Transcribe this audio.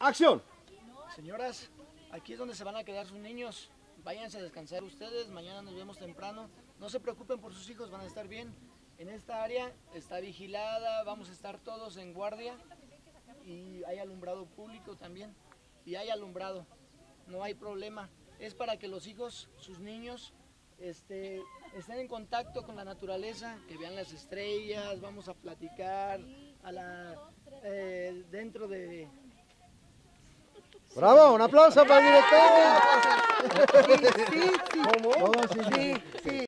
acción. Señoras, aquí es donde se van a quedar sus niños. Váyanse a descansar ustedes, mañana nos vemos temprano. No se preocupen por sus hijos, van a estar bien. En esta área está vigilada, vamos a estar todos en guardia y hay alumbrado público también. Y hay alumbrado, no hay problema. Es para que los hijos, sus niños, este, estén en contacto con la naturaleza, que vean las estrellas, vamos a platicar a la, eh, dentro de... Bravo, un applauso per il direttore. sì, sì. sì. sì. sì.